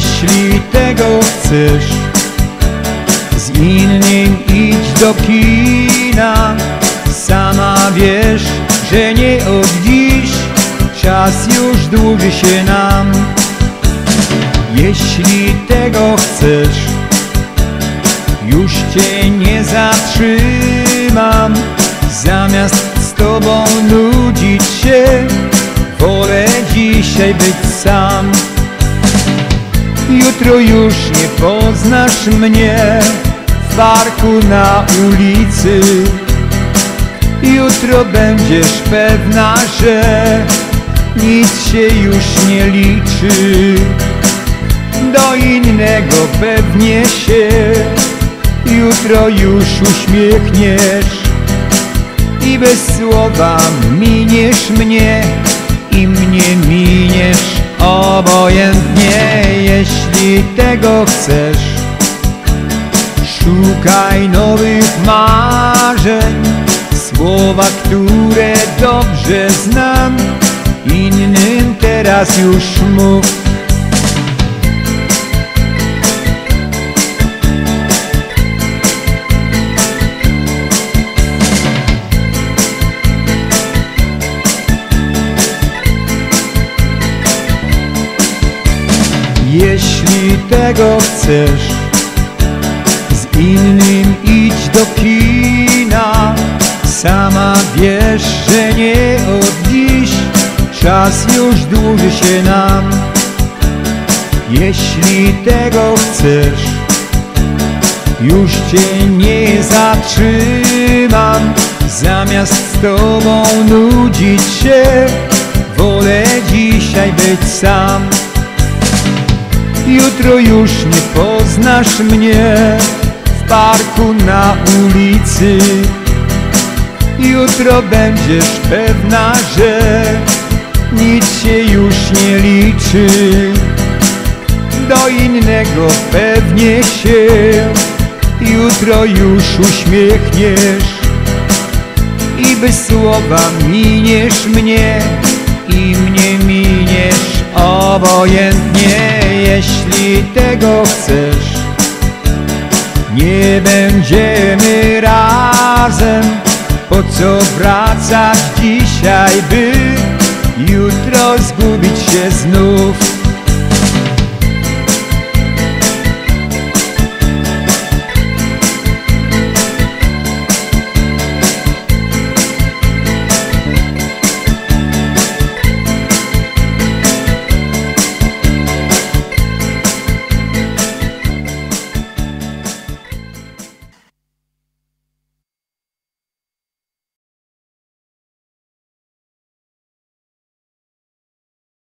Jeśli tego chcesz Z innym idź do kina. Sama wiesz, że nie od dziś Czas już dłuży się nam. Jeśli tego chcesz Już cię nie zatrzymam. Zamiast z tobą nudzić się Wolę dzisiaj być sam Jutro już nie poznasz mnie W parku na ulicy. Jutro będziesz pewna, że Nic się już nie liczy. Do innego pewnie się Jutro już uśmiechniesz I bez słowa miniesz mnie I mnie miniesz. Obojętnie Tego chcesz. Szukaj nowych marzeń Słowa, które dobrze znam. Innym teraz już mów. Jeśli tego chcesz. Z innym idź do kina. Sama wiesz, że nie od dziś. Czas już dłuży się nam. Jeśli tego chcesz Już cię nie zatrzymam. Zamiast z tobą nudzić się Wolę dzisiaj być sam Jutro już nie poznasz mnie W parku na ulicy. Jutro będziesz pewna, że Nic się już nie liczy. Do innego pewnie się Jutro już uśmiechniesz I bez słowa miniesz mnie I mnie miniesz obojętnie Jeśli tego chcesz Nie będziemy razem. Po co wracać dzisiaj, by Jutro zgubić się znów